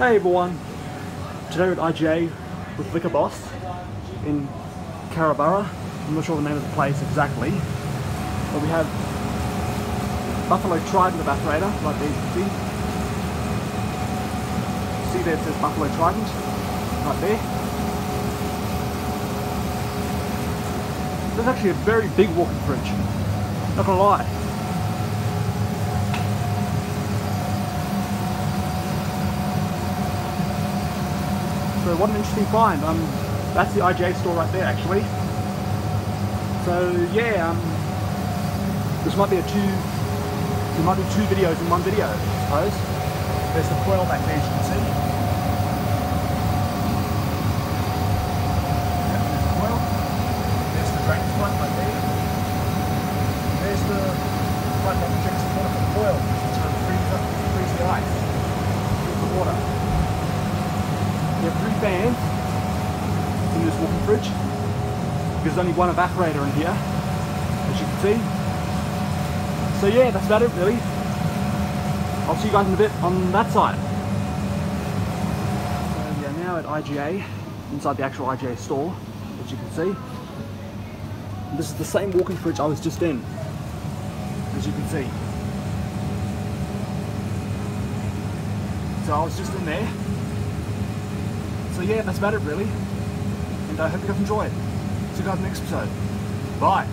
Hey everyone, today we're at IGA with Liquor Boss in Karabar. I'm not sure the name of the place exactly, but we have Buffalo Trident evaporator there you see. See there it says Buffalo Trident right there. There's actually a very big walk-in fridge, not gonna lie. So what an interesting find. Um, that's the IGA store right there actually. So yeah, um, this might be a two, there might be two videos in one video, I suppose. There's the coil back there, as you can see. Yeah, there's the coil. There's the drainage pipe right there. There's the pipe that injects the water from the coil to freeze, up, freeze the ice, freeze the water. Three fans in this walk-in fridge there's only one evaporator in here, as you can see. So yeah, that's about it really. I'll see you guys in a bit on that side. So we are now at IGA, inside the actual IGA store, as you can see. And this is the same walk-in fridge I was just in, as you can see. So I was just in there. So yeah, that's about it really. And I hope you guys enjoyed. See you guys next episode. Bye.